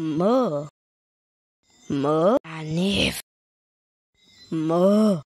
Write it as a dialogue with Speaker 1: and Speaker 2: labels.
Speaker 1: mơ. Mơ. Anif. mơ.